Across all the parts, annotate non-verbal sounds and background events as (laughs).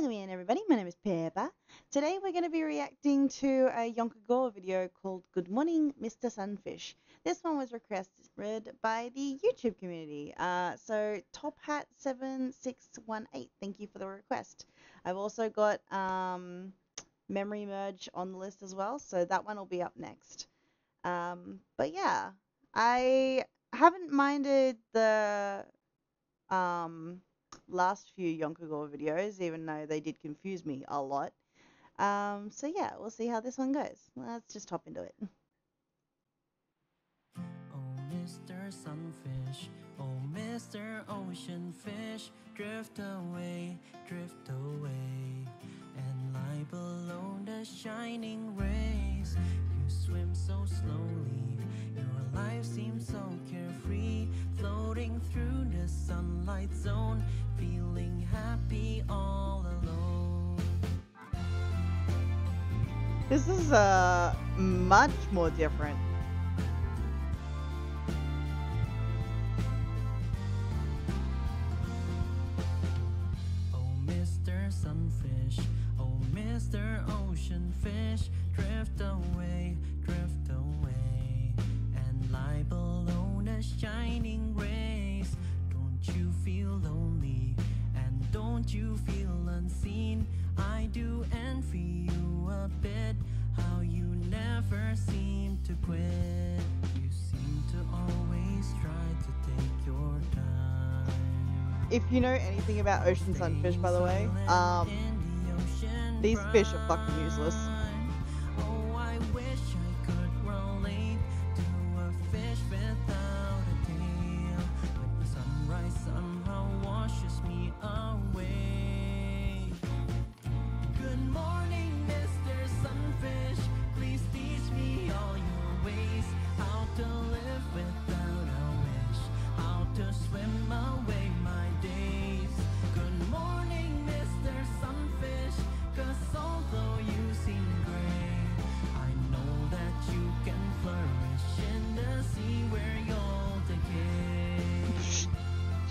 Welcome in everybody, my name is Pepper. Today we're going to be reacting to a Yonka Gore video called Good Morning Mr. Sunfish. This one was requested by the YouTube community. Uh, so TopHat7618, thank you for the request. I've also got um, Memory Merge on the list as well, so that one will be up next. Um, but yeah, I haven't minded the um, last few YonKaGor videos, even though they did confuse me a lot. Um, so yeah, we'll see how this one goes. Let's just hop into it. Oh, Mr. Sunfish, oh, Mr. Ocean Fish, drift away, drift away, and lie below the shining rays. You swim so slowly, your life seems so carefree, floating through the sunlight zone, feeling happy all alone. This is uh much more different. You feel unseen? I do envy you a bit, how you never seem to quit. You seem to always try to take your time. If you know anything about ocean sunfish, by the way, um, these fish are fucking useless.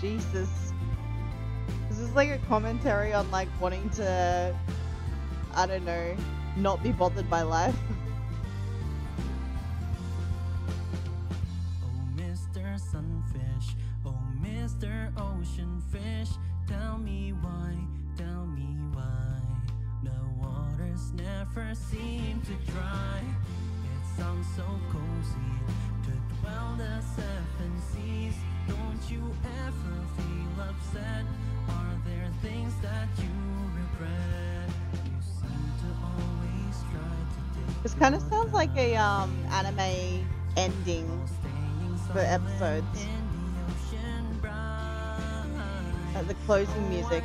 Jesus. This is like a commentary on like wanting to, I don't know, not be bothered by life. (laughs) Oh, Mr. Sunfish, oh, Mr. Ocean Fish, tell me why, tell me why the waters never seem This kind of sounds like a um anime ending for episodes. At the closing music.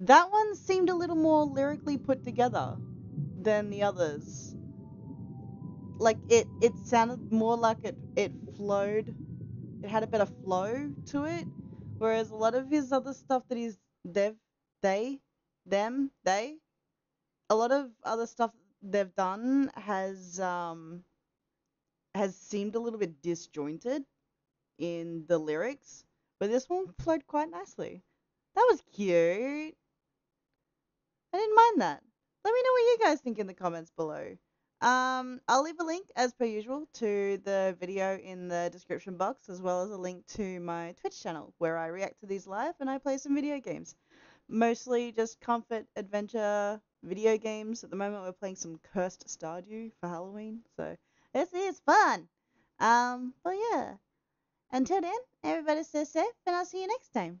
That one seemed a little more lyrically put together than the others. Like it, it sounded more like it, it flowed. It had a better flow to it. Whereas a lot of his other stuff that he's they've they, them, they, a lot of other stuff they've done has um has seemed a little bit disjointed in the lyrics, but this one flowed quite nicely. That was cute. I didn't mind that. Let me know what you guys think in the comments below. Um, I'll leave a link, as per usual, to the video in the description box, as well as a link to my Twitch channel, where I react to these live and I play some video games. Mostly just comfort, adventure, video games. At the moment, we're playing some Cursed Stardew for Halloween, so this is fun. Um, but yeah. Until then, everybody stay safe, and I'll see you next time.